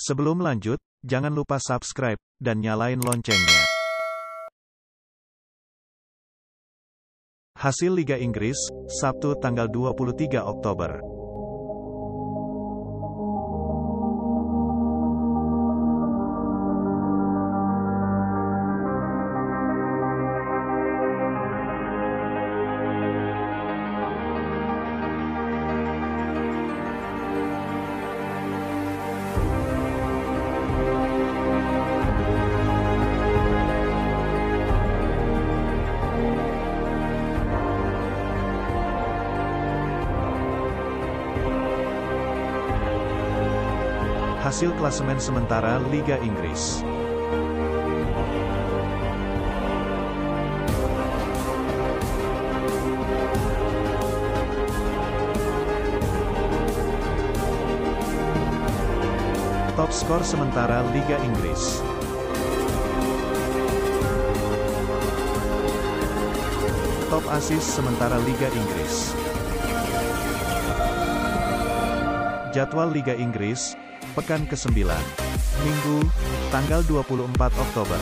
Sebelum lanjut, jangan lupa subscribe dan nyalain loncengnya. Hasil Liga Inggris, Sabtu tanggal 23 Oktober. Hasil klasemen sementara Liga Inggris. Top skor sementara Liga Inggris. Top asis sementara Liga Inggris. Jadwal Liga Inggris, pekan ke-9. Minggu, tanggal 24 Oktober.